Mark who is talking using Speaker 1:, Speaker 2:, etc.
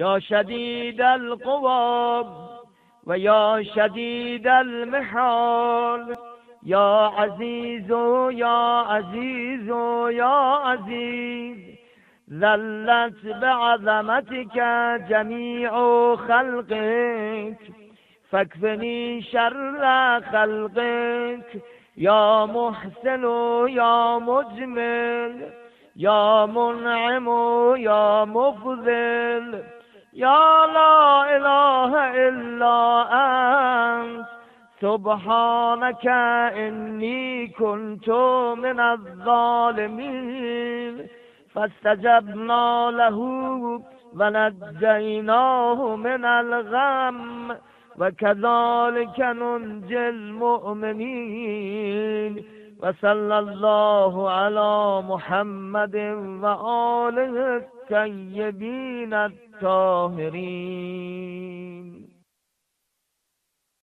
Speaker 1: يا شديد القوى ويا شديد المحال. يا عزيز يا عزيز يا عزيز ذلت بعظمتك جميع خلقك. فاكفني شر خلقك. يا محسن يا مجمل يا منعم يا مفضل. يا لا إله إلا أنت سبحانك إني كنت من الظالمين فاستجبنا له ونجيناه من الغم وكذلك ننجي المؤمنين وصلى الله على محمد وآله الطيبين الطاهرين.